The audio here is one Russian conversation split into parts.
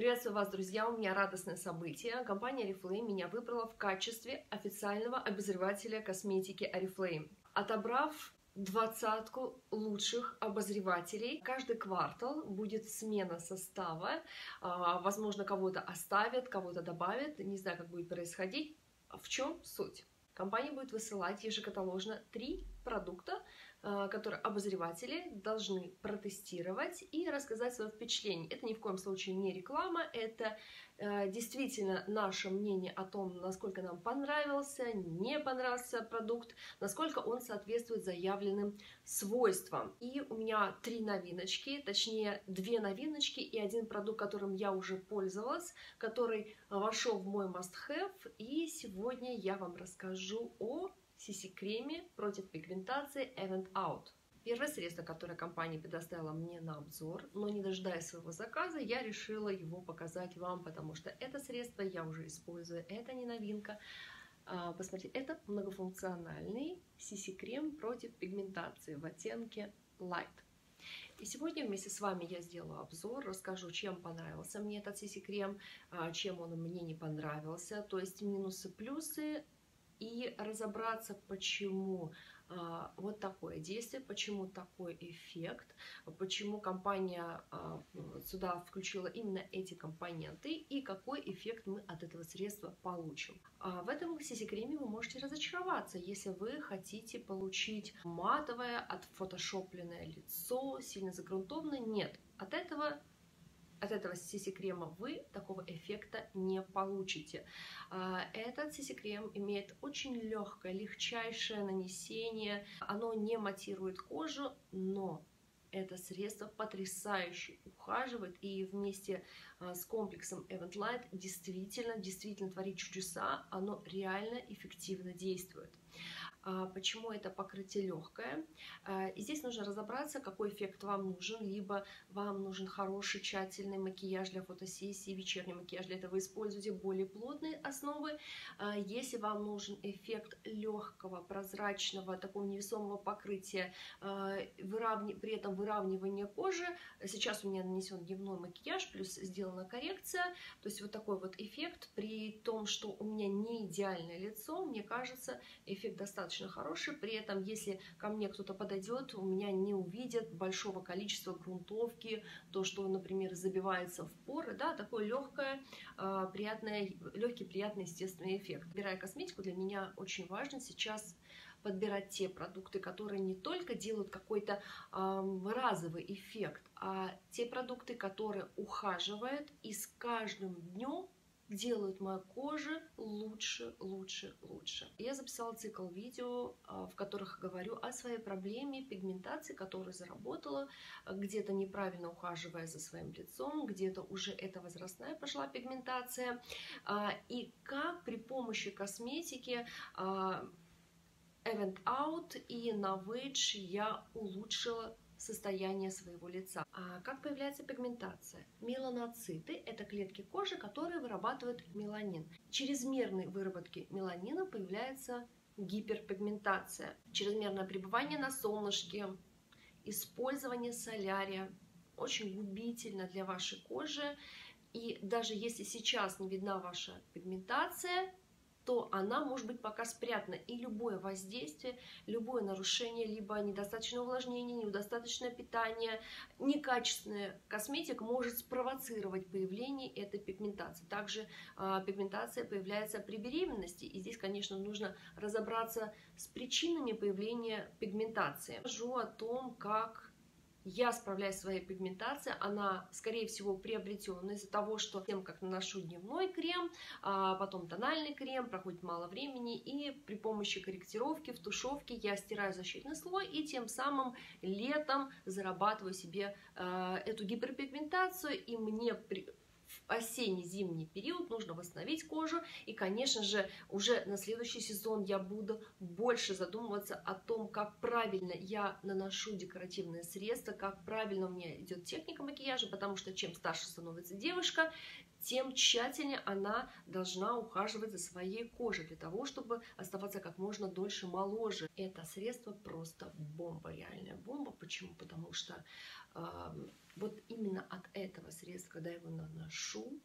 Приветствую вас, друзья! У меня радостное событие. Компания Oriflame меня выбрала в качестве официального обозревателя косметики Oriflame. Отобрав двадцатку лучших обозревателей. Каждый квартал будет смена состава. А, возможно, кого-то оставят, кого-то добавят. Не знаю, как будет происходить. В чем суть? Компания будет высылать ежекаталожно три продукта, которые обозреватели должны протестировать и рассказать свое впечатление. Это ни в коем случае не реклама, это э, действительно наше мнение о том, насколько нам понравился, не понравился продукт, насколько он соответствует заявленным свойствам. И у меня три новиночки, точнее две новиночки и один продукт, которым я уже пользовалась, который вошел в мой must-have. И сегодня я вам расскажу о CC-креме против пигментации Event Out. Первое средство, которое компания предоставила мне на обзор, но не дожидаясь своего заказа, я решила его показать вам, потому что это средство я уже использую, это не новинка. А, посмотрите, это многофункциональный CC-крем против пигментации в оттенке Light. И сегодня вместе с вами я сделаю обзор, расскажу, чем понравился мне этот CC-крем, а, чем он мне не понравился, то есть минусы, плюсы, и разобраться, почему а, вот такое действие, почему такой эффект, почему компания а, сюда включила именно эти компоненты и какой эффект мы от этого средства получим. А в этом CC-креме вы можете разочароваться, если вы хотите получить матовое, отфотошопленное лицо, сильно загрунтованное. Нет, от этого от этого CC-крема вы такого эффекта не получите. А, этот CC-крем имеет очень легкое, легчайшее нанесение. Оно не матирует кожу, но это средство потрясающе ухаживает и вместе а, с комплексом Event Light действительно, действительно творит чудеса. Оно реально эффективно действует. А, почему это покрытие легкое. А, и здесь нужно разобраться, какой эффект вам нужен. Либо вам нужен хороший тщательный макияж для фотосессии, вечерний макияж. Для этого вы используете более плотные основы. А, если вам нужен эффект легкого, прозрачного, такого невесомого покрытия, при этом выравнивание кожи. Сейчас у меня нанесен дневной макияж, плюс сделана коррекция. То есть вот такой вот эффект. При том, что у меня не идеальное лицо, мне кажется, эффект достаточно достаточно хороший. При этом, если ко мне кто-то подойдет, у меня не увидят большого количества грунтовки, то, что, например, забивается в поры, да, такой легкое, а, приятное, легкий, приятный, естественный эффект. Выбирая косметику, для меня очень важно сейчас подбирать те продукты, которые не только делают какой-то э, разовый эффект, а те продукты, которые ухаживают и с каждым днем делают мою кожу лучше, лучше, лучше. Я записала цикл видео, а, в которых говорю о своей проблеме пигментации, которую заработала, где-то неправильно ухаживая за своим лицом, где-то уже это возрастная пошла пигментация, а, и как при помощи косметики а, Event Out и Novage я улучшила состояние своего лица. А как появляется пигментация? Меланоциты – это клетки кожи, которые вырабатывают меланин. Чрезмерной выработки меланина появляется гиперпигментация. Чрезмерное пребывание на солнышке, использование солярия очень губительно для вашей кожи. И даже если сейчас не видна ваша пигментация, то она может быть пока спрятана. И любое воздействие, любое нарушение, либо недостаточное увлажнение, недостаточное питание, некачественная косметика может спровоцировать появление этой пигментации. Также э, пигментация появляется при беременности. И здесь, конечно, нужно разобраться с причинами появления пигментации. Скажу о том, как я справляюсь с своей пигментацией, она, скорее всего, приобретенная из-за того, что тем, как наношу дневной крем, а потом тональный крем, проходит мало времени, и при помощи корректировки в тушевке я стираю защитный слой, и тем самым летом зарабатываю себе э, эту гиперпигментацию, и мне при осенне-зимний период нужно восстановить кожу. И, конечно же, уже на следующий сезон я буду больше задумываться о том, как правильно я наношу декоративные средства, как правильно у меня идет техника макияжа, потому что чем старше становится девушка, тем тщательнее она должна ухаживать за своей кожей для того, чтобы оставаться как можно дольше моложе. Это средство просто бомба, реальная бомба. Почему? Потому что э, вот именно от этого средства, когда я его наношу,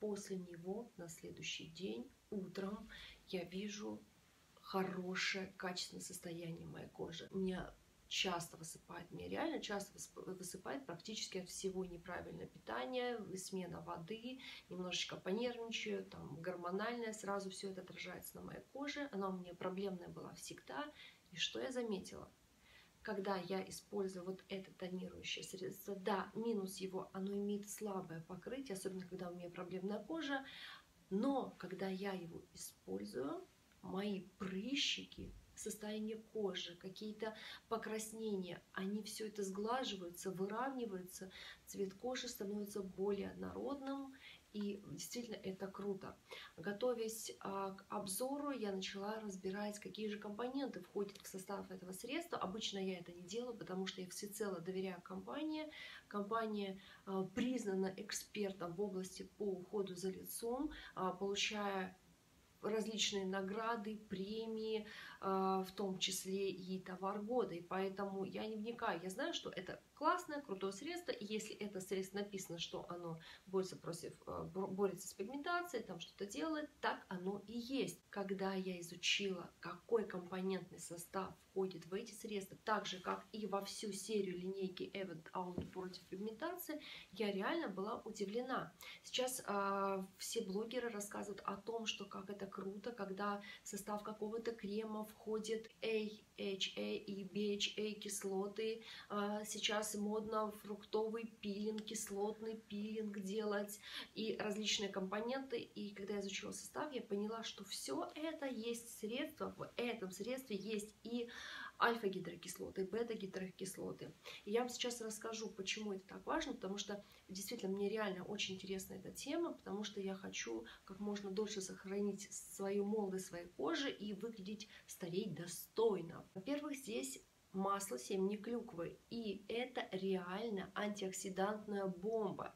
после него на следующий день утром я вижу хорошее, качественное состояние моей кожи. У меня часто высыпает, мне реально часто высыпает практически от всего неправильное питание, смена воды, немножечко понервничаю, там гормональное, сразу все это отражается на моей коже. Она у меня проблемная была всегда. И что я заметила? Когда я использую вот это тонирующее средство, да, минус его, оно имеет слабое покрытие, особенно когда у меня проблемная кожа, но когда я его использую, мои прыщики состояние кожи, какие-то покраснения, они все это сглаживаются, выравниваются, цвет кожи становится более однородным, и действительно это круто. Готовясь а, к обзору, я начала разбирать, какие же компоненты входят в состав этого средства. Обычно я это не делаю, потому что я всецело доверяю компании. Компания а, признана экспертом в области по уходу за лицом, а, получая различные награды, премии, а, в том числе и товар года. И поэтому я не вникаю. Я знаю, что это классное, крутое средство. И если это средство написано, что оно борется, против, а, борется с пигментацией, там что-то делает, так оно и есть. Когда я изучила, какой компонентный состав входит в эти средства, так же, как и во всю серию линейки Event Out против пигментации, я реально была удивлена. Сейчас э, все блогеры рассказывают о том, что как это круто, когда в состав какого-то крема входит AHA и BHA кислоты. Э, сейчас модно фруктовый пилинг, кислотный пилинг делать и различные компоненты. И когда я изучила состав, я поняла, что все это есть средство, в этом средстве есть и альфа-гидрокислоты, бета-гидрокислоты. И я вам сейчас расскажу, почему это так важно, потому что действительно мне реально очень интересна эта тема, потому что я хочу как можно дольше сохранить свою молодость своей кожи и выглядеть, стареть достойно. Во-первых, здесь масло семени клюквы, и это реально антиоксидантная бомба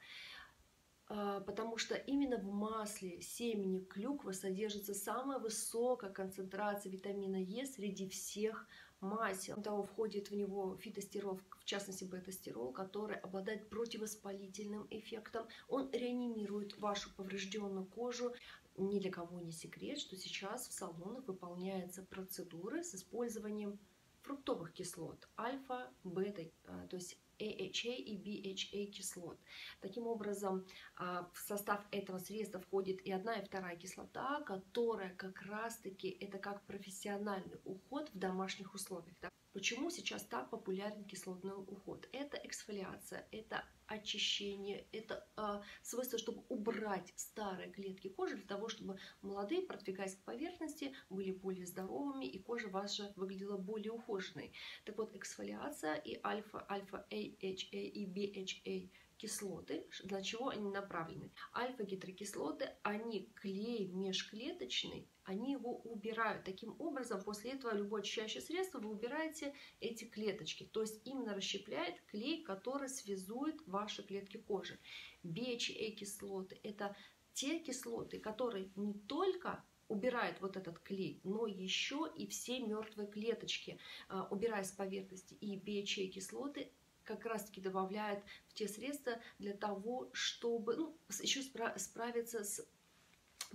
а, потому что именно в масле семени клюквы содержится самая высокая концентрация витамина Е среди всех масел. Того, входит в него фитостирол, в частности бета-стирол, который обладает противовоспалительным эффектом. Он реанимирует вашу поврежденную кожу. Ни для кого не секрет, что сейчас в салонах выполняются процедуры с использованием фруктовых кислот, альфа, бета, а, то есть AHA и BHA кислот. Таким образом, а, в состав этого средства входит и одна, и вторая кислота, которая как раз-таки это как профессиональный уход в домашних условиях. Почему сейчас так популярен кислотный уход? Это эксфолиация, это очищение, это э, свойство, чтобы убрать старые клетки кожи, для того, чтобы молодые, продвигаясь к поверхности, были более здоровыми и кожа ваша выглядела более ухоженной. Так вот, эксфолиация и альфа, альфа, AHA и BHA кислоты, для чего они направлены. Альфа-гидрокислоты, они клей межклеточный, они его убирают. Таким образом, после этого любое очищающее средство вы убираете эти клеточки. То есть именно расщепляет клей, который связует ваши клетки кожи. BHA-кислоты – это те кислоты, которые не только убирает вот этот клей, но еще и все мертвые клеточки, а, убирая с поверхности. И BHA кислоты как раз-таки добавляет в те средства для того, чтобы ну, еще спра справиться с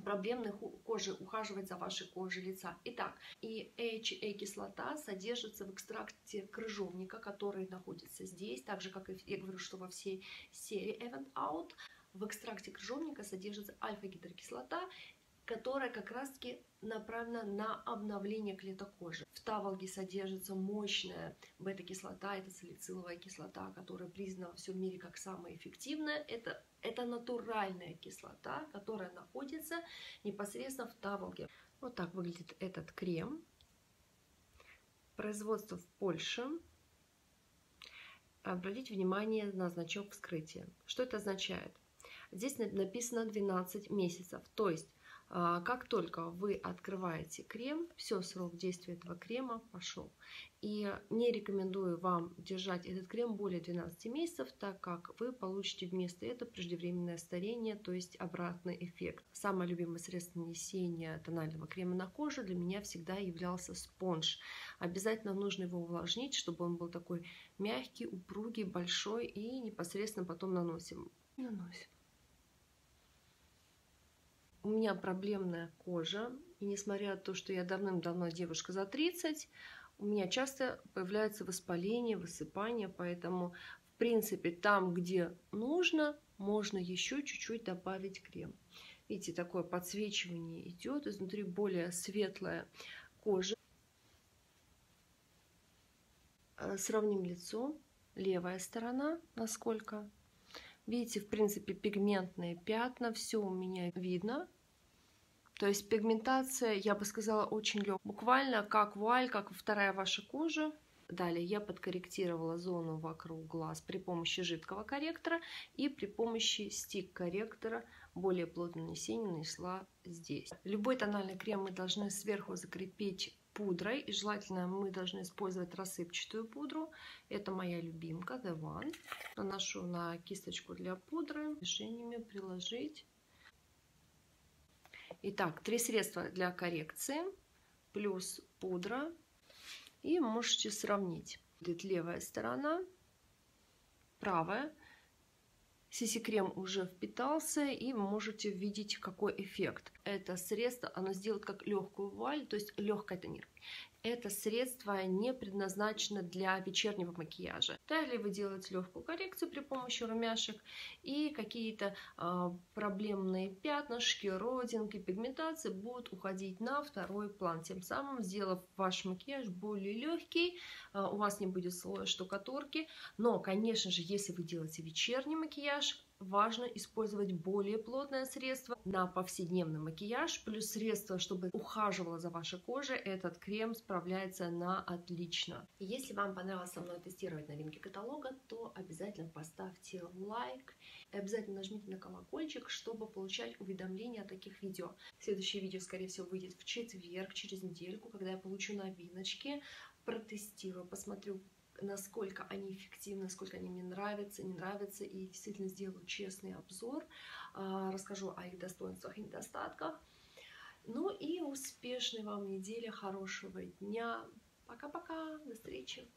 проблемной кожи, ухаживать за вашей кожей лица. Итак, и HA-кислота содержится в экстракте крыжовника, который находится здесь, так же, как и я говорю, что во всей серии Event Out. В экстракте крыжовника содержится альфа-гидрокислота которая как раз-таки направлена на обновление клеток кожи. В таволге содержится мощная бета-кислота, это салициловая кислота, которая признана во всем мире как самая эффективная. Это, это натуральная кислота, которая находится непосредственно в таволге. Вот так выглядит этот крем. Производство в Польше. Обратите внимание на значок вскрытия. Что это означает? Здесь написано 12 месяцев, то есть как только вы открываете крем, все, срок действия этого крема пошел. И не рекомендую вам держать этот крем более 12 месяцев, так как вы получите вместо этого преждевременное старение, то есть обратный эффект. Самое любимое средство нанесения тонального крема на кожу для меня всегда являлся спонж. Обязательно нужно его увлажнить, чтобы он был такой мягкий, упругий, большой и непосредственно потом наносим. Наносим. У меня проблемная кожа, и несмотря на то, что я давным-давно девушка за 30, у меня часто появляется воспаление, высыпание, поэтому, в принципе, там, где нужно, можно еще чуть-чуть добавить крем. Видите, такое подсвечивание идет, изнутри более светлая кожа. Э, сравним лицо, левая сторона, насколько. Видите, в принципе, пигментные пятна, все у меня видно. То есть пигментация, я бы сказала, очень легкая. Буквально как вуаль, как вторая ваша кожа. Далее я подкорректировала зону вокруг глаз при помощи жидкого корректора и при помощи стик-корректора более плотное нанесение нанесла здесь. Любой тональный крем мы должны сверху закрепить пудрой. И желательно мы должны использовать рассыпчатую пудру. Это моя любимка The One. Наношу на кисточку для пудры. Движениями приложить Итак, три средства для коррекции, плюс пудра. И можете сравнить. Будет левая сторона, правая. Сиси-крем уже впитался, и вы можете видеть, какой эффект. Это средство, оно сделает как легкую вуаль, то есть легкое тонирование это средство не предназначено для вечернего макияжа. Далее вы делаете легкую коррекцию при помощи румяшек и какие-то э, проблемные пятнышки, родинки, пигментации будут уходить на второй план, тем самым сделав ваш макияж более легкий, э, у вас не будет слоя штукатурки. Но, конечно же, если вы делаете вечерний макияж, важно использовать более плотное средство на повседневный макияж, плюс средство, чтобы ухаживало за вашей кожей. Этот крем справляется на отлично. Если вам понравилось со мной тестировать новинки каталога, то обязательно поставьте лайк и обязательно нажмите на колокольчик, чтобы получать уведомления о таких видео. Следующее видео, скорее всего, выйдет в четверг, через недельку, когда я получу новиночки, протестирую, посмотрю, насколько они эффективны, насколько они мне нравятся, не нравятся, и действительно сделаю честный обзор, а, расскажу о их достоинствах и недостатках. Ну и успешной вам недели, хорошего дня. Пока-пока, до встречи!